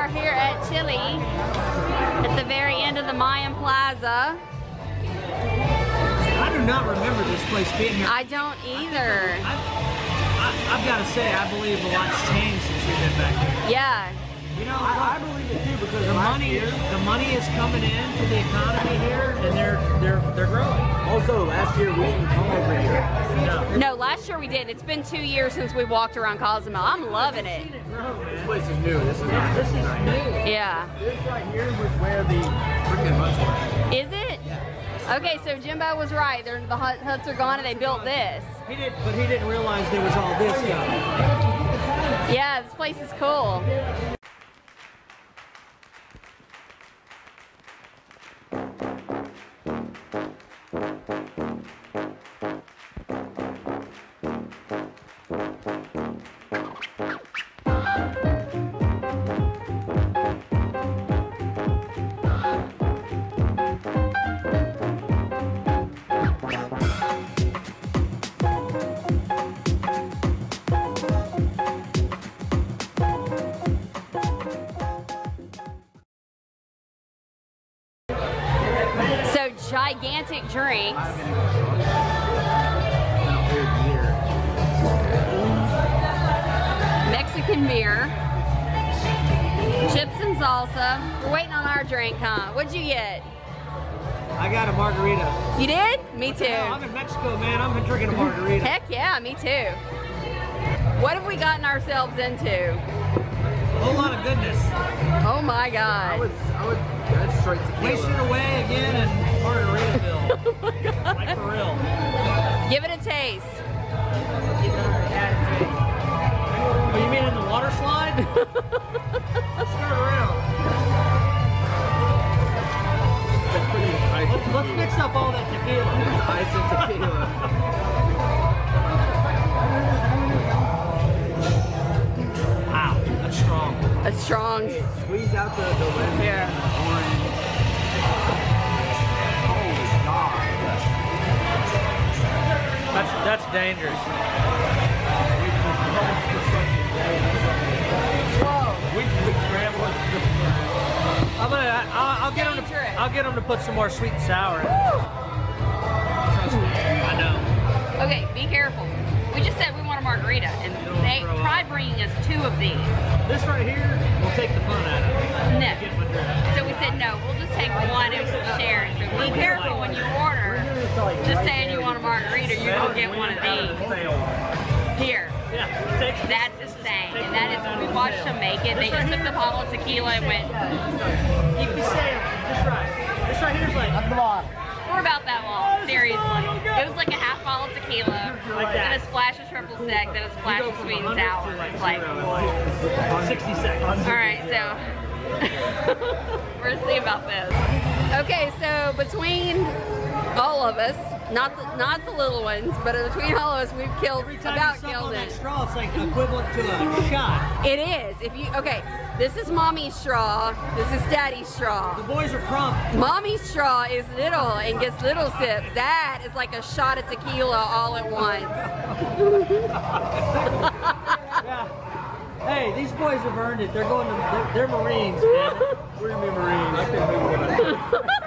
are here at Chile at the very end of the Mayan Plaza. I do not remember this place being here. I don't either. I, I, I've got to say, I believe a lot's changed since we've been back here. Yeah. You know, I, I believe it too because the money, the money is coming into the economy here, and they're they're they're growing. Also, last year we didn't come over here. Yeah. No, last year we didn't. It's been two years since we walked around Cozumel. I'm loving it. This place is new. This is not. This is new. Yeah. This right here was where the freaking huts were. Is it? Yeah. Okay, so Jimbo was right. They're, the huts are gone and they built this. He did, but he didn't realize there was all this stuff. Yeah, this place is cool. Gigantic drinks. Mexican beer. Chips and salsa. We're waiting on our drink, huh? What'd you get? I got a margarita. You did? Me too. I'm in Mexico, man. I'm drinking a margarita. Heck yeah, me too. What have we gotten ourselves into? A whole lot of goodness. Oh my I god. would, I would, that's straight Wasted tequila. away again in Margaritaville. Oh like for real. Give it a taste. Oh, you mean in the water slide? Let's start around. Let's, let's mix up all that tequila. Ice and tequila. Wow, that's strong. A strong. Squeeze out the, the lemon. Here. Orange. Dangerous. I'm gonna. I'll, I'll get them to. I'll get them to put some more sweet and sour. in. I know. Okay, be careful. We just said we want a margarita, and they tried bringing us two of these. This right here will take the fun out of it. No. Get my drink. So we said no, we'll just take one and we'll share it. So be careful when you order. Just saying you want a margarita, you're gonna get one of these. Here. Yeah, take That's insane. And that is, we watched them make it. They just took the bottle of tequila and went, You can say it just right. This right here's like. we're about that long, seriously. It was like a half bottle of tequila, Like then a splash of triple sec, then a splash of sweet and sour. It's like, 60 seconds. All right, so we're see about this. Okay, so between all of us, not the, not the little ones, but between all of us, we've killed Every time about you suck killed on that straw, it's like equivalent to a shot. It is. If you okay, this is mommy's straw. This is daddy's straw. The boys are prompt. Mommy's straw is little and gets little sips. That is like a shot of tequila all at once. Yeah. Hey, these boys have earned it. They're going to. They're, they're Marines, Man. We're gonna be Marines? I couldn't think of what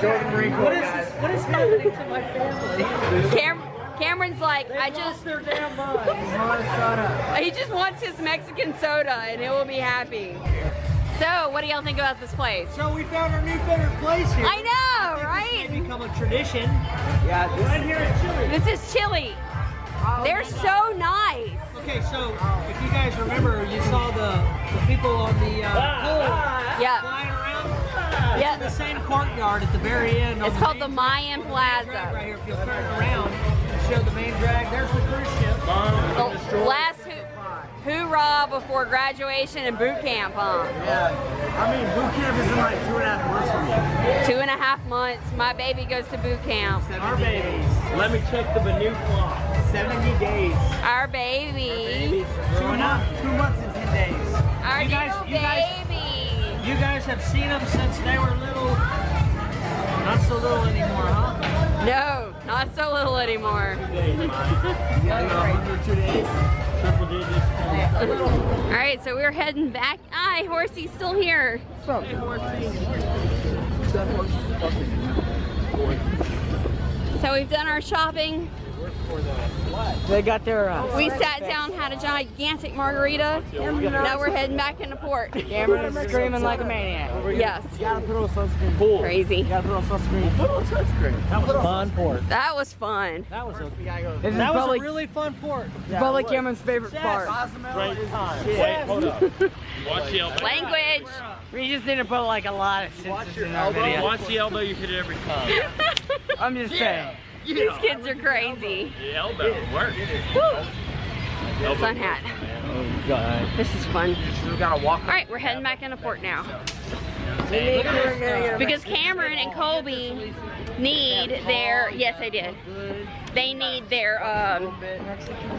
Join the Marine Corps, What is guys. this? What is happening to my family? Cam- Cameron's like, I just, lost their damn minds. he just wants his Mexican soda and it will be happy. So, what do y'all think about this place? So we found our new favorite place here. I know, This right? may become a tradition. Yeah, this Right here at Chile. This is chili. They're so nice. Okay, so if you guys remember, you saw the, the people on the uh, pole Yeah. Flying around. Yeah. In the same courtyard at the very end. It's called the Mayan on the main drag Plaza. Right here, if you'll turn around and show the main drag, there's the cruise ship. The last hoo- hoorah before graduation and boot camp, huh? Yeah. I mean, boot camp is in like two and a half months for me. Two and a half months. My baby goes to boot camp. Our babies. Let me check the Banu clock. 70 days. Our baby. Two, months, two months and 10 days. Our You guys- little you guys- baby. You guys have seen them since they were little. Not so little anymore, huh? No, not so little anymore. Yeah, 102 days. Triple digits. All right, so we're heading back. Hi, Horsey's still here. So we've done our shopping. They got their. Uh, We sat down, had a gigantic margarita. Now we're heading back into port. Cameron is screaming like a maniac. Yes, You gotta put on sunscreen. crazy. You gotta put on sunscreen. Put on sunscreen. That was fun port. That was fun. That was a that was probably, a really fun port. probably Cameron's favorite Yes. part. Great time. Wait, hold up. Watch the elbow. Language. We just need to put like a lot of sentences in our video. Watch the elbow, you hit it every time. I'm just saying. These kids are crazy. The elbow works. Elbow Sun hat. Oh god. This is fun. We gotta walk. All right, we're heading back into port now. Because Cameron and Colby need their, yes I did. They need their, um,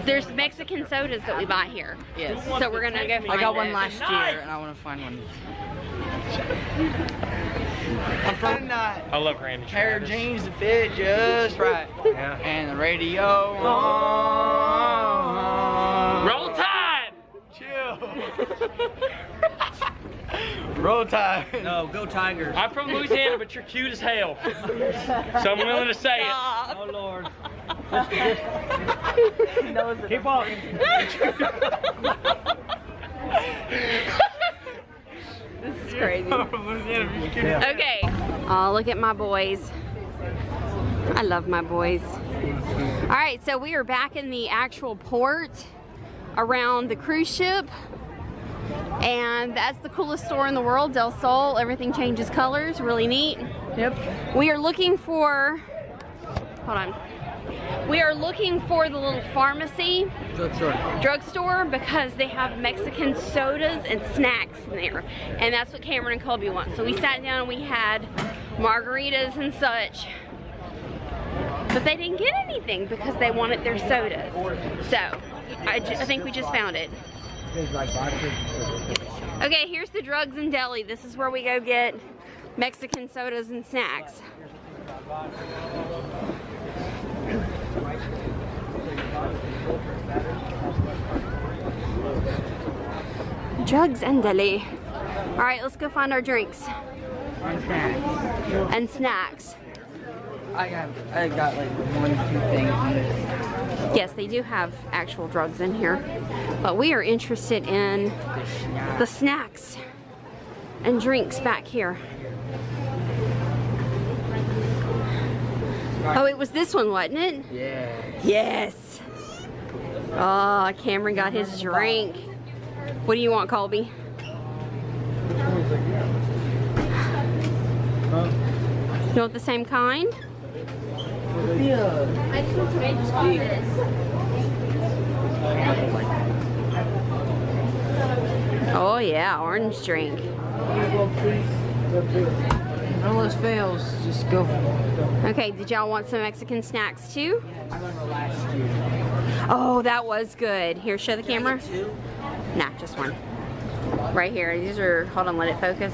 there's Mexican sodas that we buy here. Yes. So we're gonna go find I got one last year and I want to find one. I'm finding that I love Randy pair of Travis. jeans that fit just right. Yeah. And the radio on. Roll Tide! Chill. Roll Tide. No, go Tigers. I'm from Louisiana, but you're cute as hell. So I'm willing to say it. Oh Lord. knows Keep walking. Crazy. Okay. Oh, look at my boys. I love my boys. All right, so we are back in the actual port around the cruise ship. And that's the coolest store in the world, Del Sol. Everything changes colors, really neat. Yep. We are looking for, hold on. We are looking for the little pharmacy drugstore because they have Mexican sodas and snacks in there. And that's what Cameron and Colby want. So we sat down and we had margaritas and such. But they didn't get anything because they wanted their sodas. So I, I think we just found it. Okay, here's the drugs and deli. This is where we go get Mexican sodas and snacks. Drugs and deli. All right, let's go find our drinks and snacks. I got, I got like one, two things. Yes, they do have actual drugs in here, but we are interested in the snacks and drinks back here. Oh, it was this one, wasn't it? Yeah. Yes. Oh, Cameron got his drink. What do you want, Colby? You want the same kind? I just want to Oh yeah, orange drink. Unless fails, just go for it. Okay, did y'all want some Mexican snacks too? I remember last year. Oh, that was good. Here, show the camera. Nah, just one. Right here. These are, hold on, let it focus.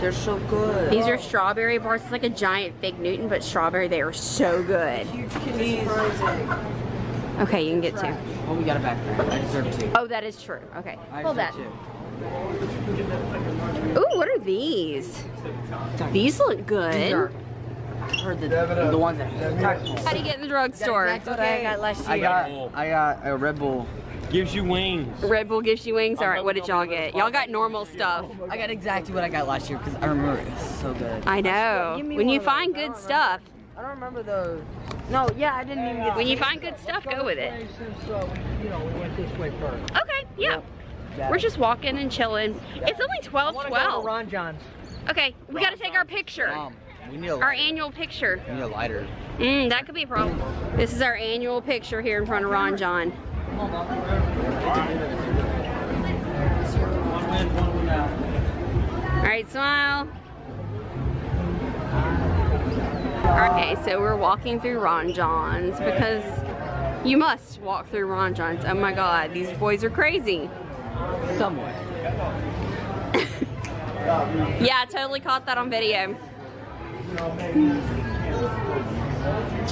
They're so good. These are strawberry bars. It's like a giant fig Newton, but strawberry. They are so good. Okay, you can get two. Oh, we got a backpack. I deserve two. Oh, that is true. Okay, I hold that. deserve Ooh, what are these? These look two. These good. are, I heard the, the ones that How do you get in the drugstore? That's what I got last year. I got, I got a Red Bull. Gives you wings. Red Bull gives you wings. All right, what did y'all get? Y'all got normal stuff. I got exactly what I got last year because I remember it was so good. I know. When you one of those. find good stuff, I don't remember those. No, yeah, I didn't even get. when you find good stuff, go with it. you know, we went this way first. Okay, yeah. We're just walking and chilling. It's only I want to go to 12:12. Ron Jon's. Okay, we gotta take our picture. We need a Our annual picture. We need a lighter. Mm, that could be a problem. This is our annual picture here in front of Ron Jon. All right, smile. Okay, so we're walking through Ron Jon's because you must walk through Ron Jon's. Oh my God, these boys are crazy. Somewhat. Yeah, I totally caught that on video.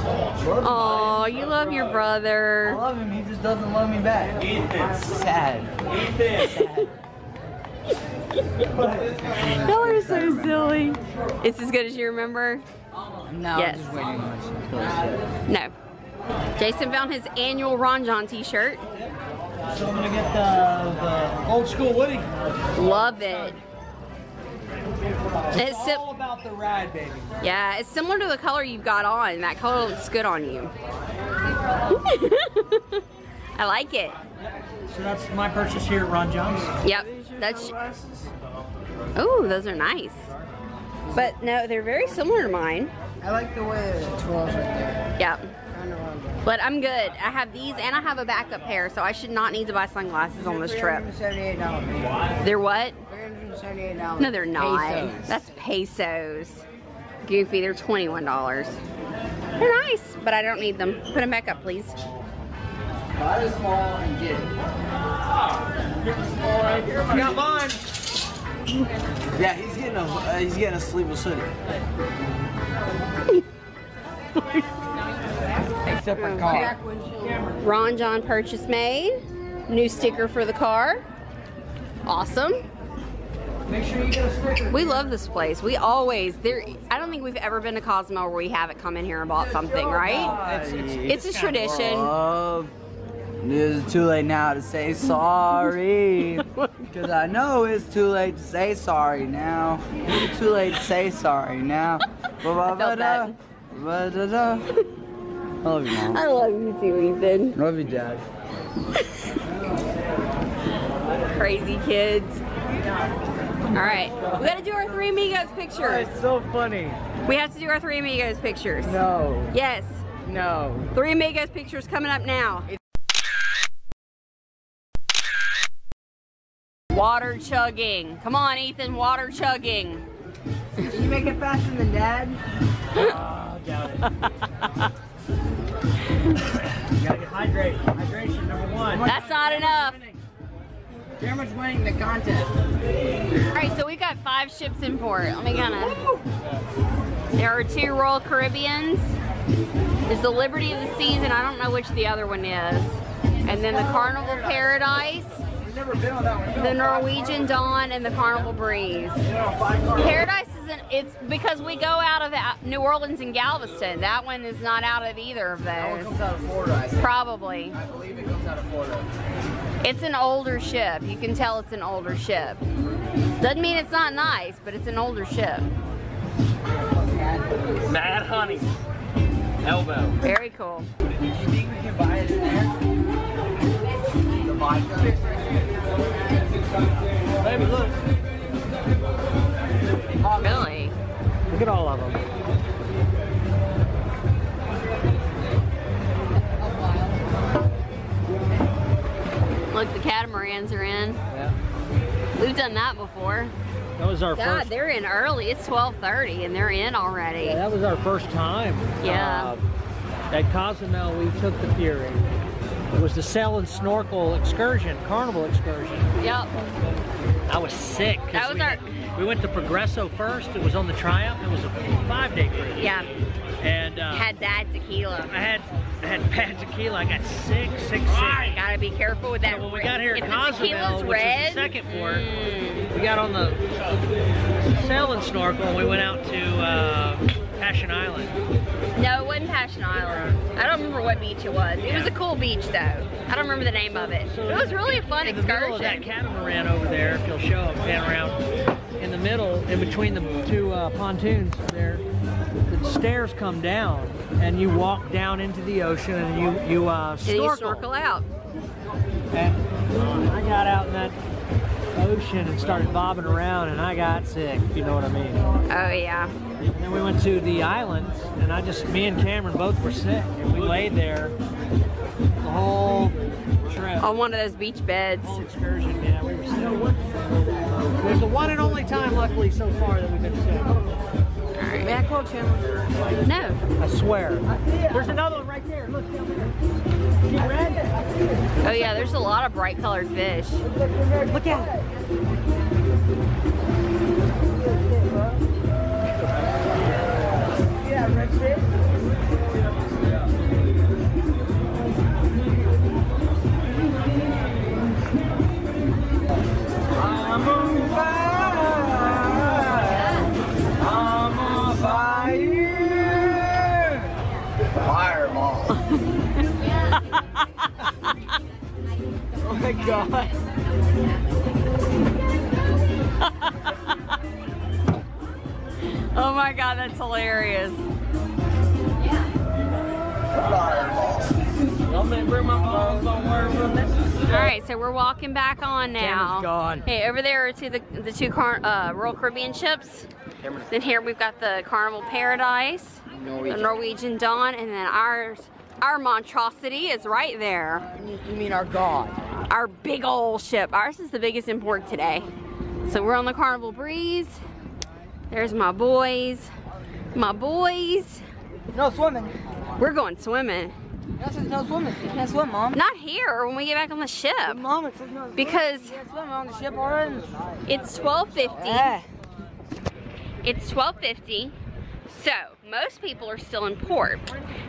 Oh, you love your brother. I love him, he just doesn't love me back. Ethan. Sad. Sad. Y'all are so silly. It's as good as you remember? No, Yes. I'm just waiting No. Jason found his annual Ron Jon t-shirt. So I'm gonna get the, the old school Woody. Love it. It's It's all about the ride, baby. yeah, it's similar to the color you've got on. That color looks good on you. I like it. So that's my purchase here at Ron Jon's. Yep, that's. Oh, those are nice. But no, they're very similar to mine. I like the way the 12's right there. Yep. Kind of wrong. But I'm good. I have these and I have a backup pair, so I should not need to buy sunglasses on this trip. $378. They're what? $378. No, they're not. Pesos. That's pesos. Goofy, they're $21. They're nice, but I don't need them. Put them back up, please. Buy the small and get it. I got mine. Yeah, he's getting a uh, he's getting a sleeveless hoodie. Except for car. Ron Jon purchase made. New sticker for the car. Awesome. Make sure you get a sticker. We love this place. We always there. I don't think we've ever been to Cosmo where we haven't come in here and bought something, right? It's a tradition. Love. It's too late now to say sorry. Oh Cause I know it's too late to say sorry now. It's too late to say sorry now. felt that. Ba-da-da. I love you, mom. I love you too, Ethan. Love you, dad. Crazy kids. All right, we got to do our three amigos pictures. Oh, it's so funny. We have to do our three amigos pictures. No. Yes, No. three amigos pictures coming up now. Water chugging. Come on, Ethan, water chugging. Can you make it faster than dad? Oh, doubt it. you gotta get hydrated. Hydration, number one. That's not enough. Cameron's winning the contest. All right, so we've got five ships in port. Let me kind of. There are two Royal Caribbeans. There's the Liberty of the Seas, and I don't know which the other one is. And then the Carnival Paradise, We've never been on that one. the Norwegian Dawn, and the Carnival Breeze. Paradise isn't. It's because we go out of New Orleans and Galveston. That one is not out of either of those. comes out of Florida. Probably. I believe it comes out of Florida. It's an older ship. You can tell it's an older ship. Doesn't mean it's not nice, but it's an older ship. Mad Honey. Elbow. Very cool. Do you think we can buy it in there? The vodka? Baby, look. Really? Look at all of them. Look, the catamarans are in. Yeah. We've done that before. That was our God, first. they're in early. It's 12:30 and they're in already. Yeah, that was our first time. Yeah. Uh, at Cozumel, we took the Fury. It was the sail and snorkel excursion, carnival excursion. Yep. I was sick. That was we, our- we went to Progreso first. It was on the Triumph. It was a five-day cruise. Yeah. And uh, Had bad tequila. I had I had bad tequila. I got sick, sick, sick. Gotta be careful with that. So when we got here at Cozumel, which is the second port, mm, we got on the sail and snorkel and we went out to uh, Passion Island. No, it wasn't Passion Island. I don't remember what beach it was. It was a cool beach though. I don't remember the name of it. It was really a fun in the middle of that excursion. catamaran over there, if you'll show up, pan around, in the middle, in between the two uh, pontoons there, the stairs come down, and you walk down into the ocean, and you you uh, And you snorkel out. And I got out in that ocean and started bobbing around, and I got sick, if you know what I mean. Oh yeah. And then we went to the islands, and I just, me and Cameron both were sick, and we laid there the whole trip. On one of those beach beds. whole excursion, yeah, we were sick. It was the one and only time, luckily, so far that we've been sick. Right. May I quote him? No. I swear. Uh, there's another one right there. Look down there. Red? Oh yeah, there's a lot of bright colored fish. Look at it. God. Oh my god, that's hilarious. All right, so we're walking back on now. Camera's gone. Hey, over there are two the the two car, uh, Royal Caribbean ships. Then here we've got the Carnival Paradise, the Norwegian. Norwegian Dawn, and then ours, our monstrosity is right there. You mean our god? Our big old ship. Ours is the biggest import today. So we're on the Carnival Breeze. There's my boys. My boys. No swimming. We're going swimming. No, no swimming. You can't swim, mom. Not here when we get back on the ship. Mom, it says no swimming. Because You can't swim on the ship it's 1250. Yeah. It's 1250. So most people are still in port.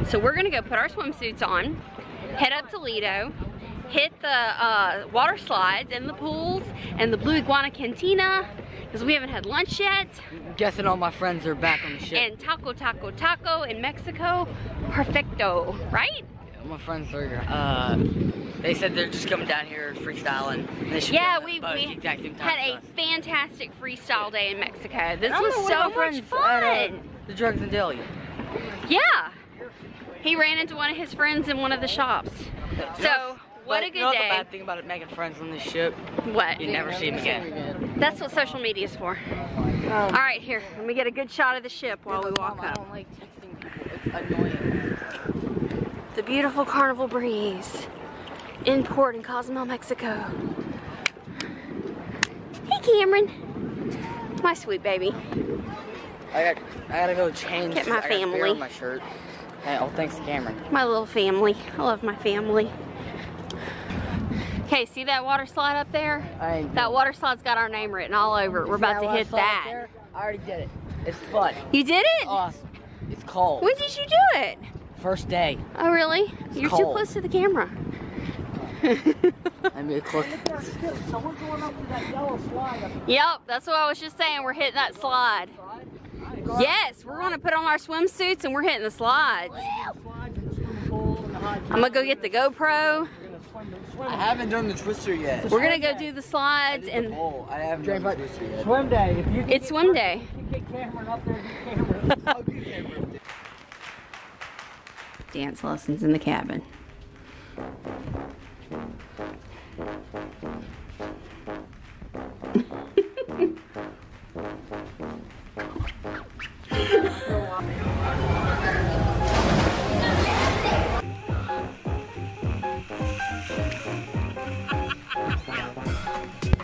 So we're gonna go put our swimsuits on, head up to Lido, hit the uh, water slides and the pools and the Blue Iguana Cantina because we haven't had lunch yet. Guessing all my friends are back on the ship. And Taco Taco Taco in Mexico. Perfecto, right? my friends are, uh, they said they're just coming down here freestyling. and They should Yeah, we, we exact same time had a fantastic freestyle day in Mexico. This was so much friends fun. at, uh, the Drugs and Deli. Yeah. He ran into one of his friends in one of the shops. So, what But a you know day. the bad thing about it, making friends on this ship? What? You never see them again. That's what social media is for. Um, All right, here. Let me get a good shot of the ship while we walk I up. don't like texting people. It's annoying. The beautiful Carnival Breeze in port in Cozumel, Mexico. Hey, Cameron. My sweet baby. I got, I gotta go change. Get my I family. on my shirt. Hey, oh, thanks, Cameron. My little family. I love my family. Okay, see that water slide up there? I That water slide's got our name written all over it. We're about to hit that. I already did it. It's fun. You did it? Awesome. It's cold. When did you do it? First day. Oh, really? You're too close to the camera. I mean, close. So we're going up to that yellow slide Yep, that's what I was just saying. We're hitting that slide. Yes, we're gonna put on our swimsuits and we're hitting the slides. the slides and the swimming pool and the hot I'm gonna go get the GoPro. We're gonna swim the swim. I haven't done the twister yet. We're gonna go do the slides and Oh, I haven't done the twister yet. Swim day. If you can it's get swim day. Get Cameron up there. Get Cameron. Dance lessons in the cabin. Bye.